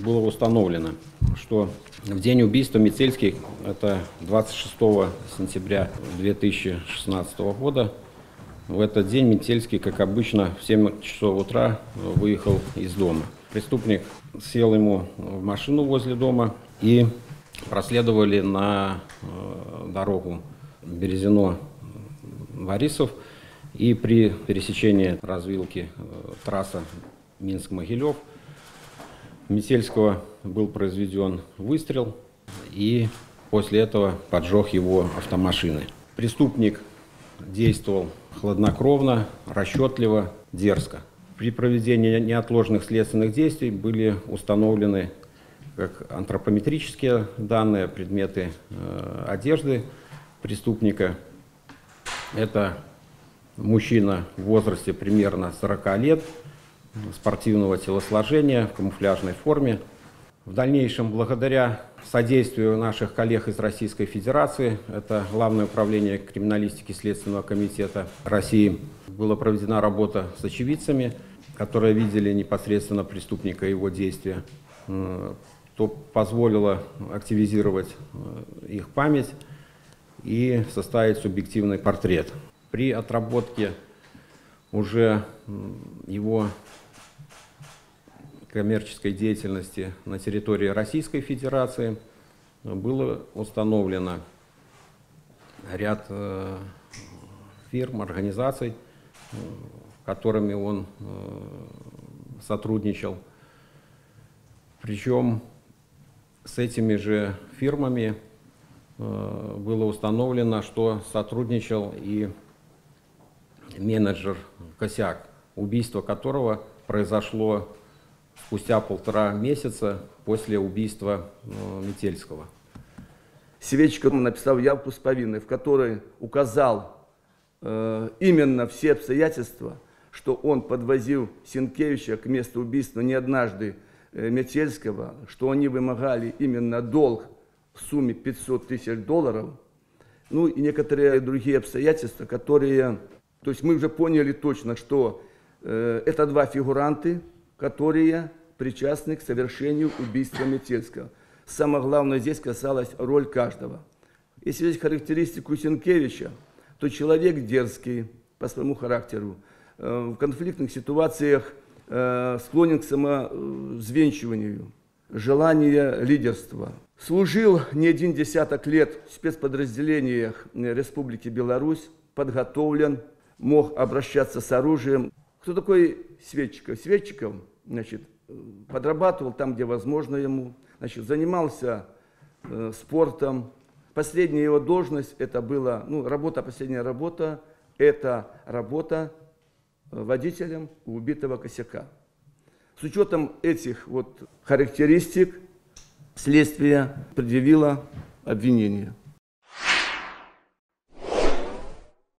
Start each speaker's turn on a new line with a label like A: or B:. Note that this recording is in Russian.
A: было установлено, что в день убийства Мицельский, это 26 сентября 2016 года, в этот день Метельский, как обычно, в 7 часов утра выехал из дома. Преступник сел ему в машину возле дома и проследовали на э, дорогу Березино-Борисов. И при пересечении развилки э, трасса Минск-Могилев Метельского был произведен выстрел, и после этого поджег его автомашины. Преступник действовал хладнокровно, расчетливо, дерзко. При проведении неотложных следственных действий были установлены как антропометрические данные, предметы э, одежды преступника. Это мужчина в возрасте примерно 40 лет, спортивного телосложения, в камуфляжной форме. В дальнейшем, благодаря содействию наших коллег из Российской Федерации, это Главное управление криминалистики Следственного комитета России, была проведена работа с очевидцами, которые видели непосредственно преступника и его действия, э, то позволило активизировать э, их память и составить субъективный портрет. При отработке уже его коммерческой деятельности на территории Российской Федерации было установлено ряд э, фирм, организаций, с которыми он э, сотрудничал. Причем с этими же фирмами э, было установлено, что сотрудничал и менеджер Косяк, убийство которого произошло спустя полтора месяца после убийства э, Метельского.
B: Свечка написал явку с повинной, в которой указал э, именно все обстоятельства, что он подвозил Сенкевича к месту убийства не однажды э, Метельского, что они вымогали именно долг в сумме 500 тысяч долларов, ну и некоторые другие обстоятельства, которые... То есть мы уже поняли точно, что э, это два фигуранты, которые причастны к совершению убийства Метельского. Самое главное здесь касалось роль каждого. Если взять характеристику Сенкевича, то человек дерзкий по своему характеру, э, в конфликтных ситуациях э, склонен к самозвенчиванию, желание лидерства. Служил не один десяток лет в спецподразделениях Республики Беларусь, подготовлен, мог обращаться с оружием. Кто такой Светчиков? Светчиков, значит, подрабатывал там, где возможно ему, значит, занимался э, спортом. Последняя его должность, это была, ну, работа, последняя работа, это работа э, водителем убитого косяка. С учетом этих вот характеристик следствие предъявило обвинение.